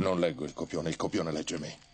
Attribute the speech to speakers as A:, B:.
A: Non leggo il copione, il copione legge me.